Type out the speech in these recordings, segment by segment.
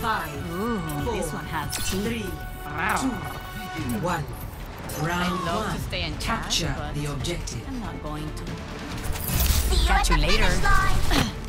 Five, Ooh, four, this one has teeth. three, two, one. Round love to one. stay in chat, Capture but- the objective. I'm not going to. See you Catch at you the later.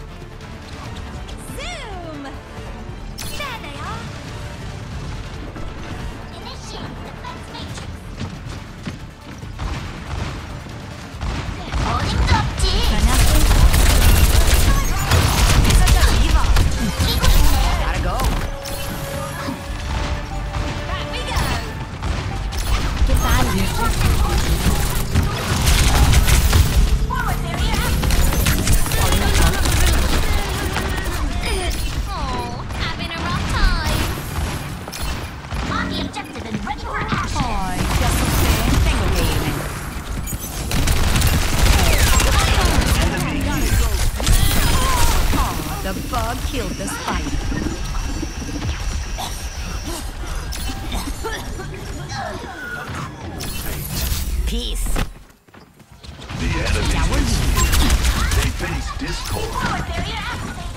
killed the spider. Peace. The enemy is. They face discord. Oh, Forward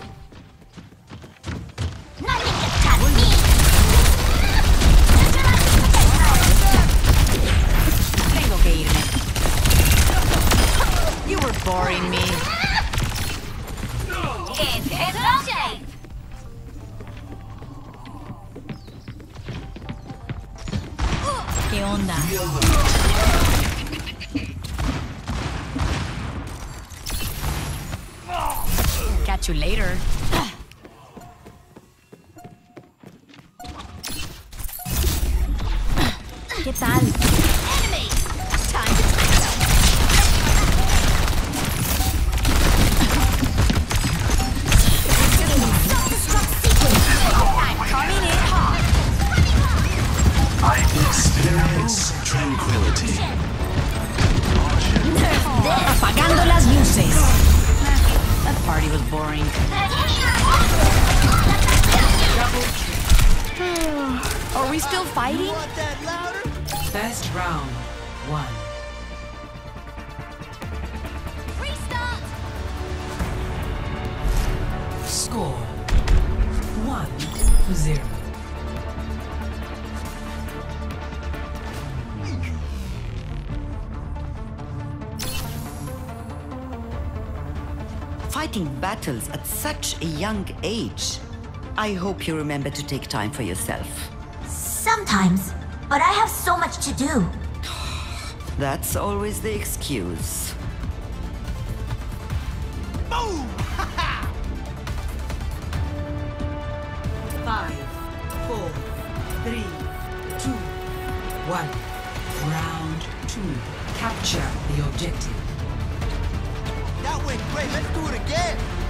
boring me. ¿Qué onda? Catch you later. Still fighting? Want that louder? First round. One. Restart! Score. One to zero. Fighting battles at such a young age. I hope you remember to take time for yourself. Sometimes, but I have so much to do. That's always the excuse. Boom! Five, four, three, two, one. Round two. Capture the objective. That went great. Let's do it again.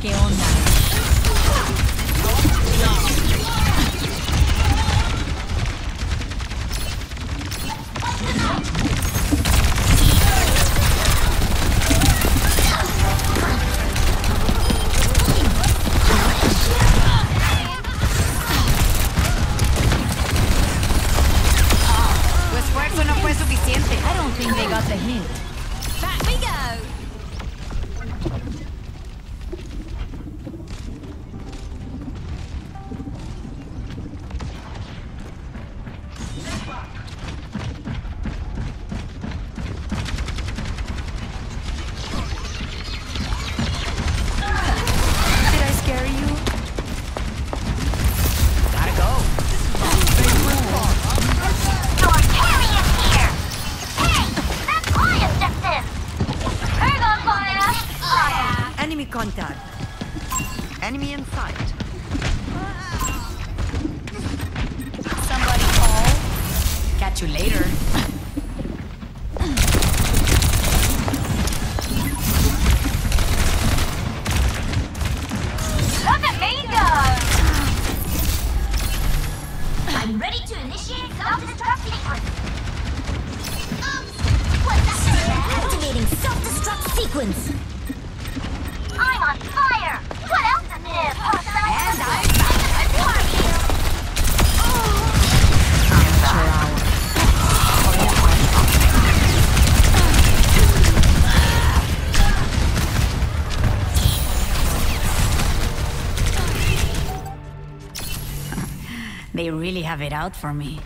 ¿Qué onda? No fue suficiente. I don't think they got the hint. Back we go! Catch you later. Look at me go! I'm ready to initiate self-destruct sequence. Um, Oops! Activating self-destruct sequence. They really have it out for me.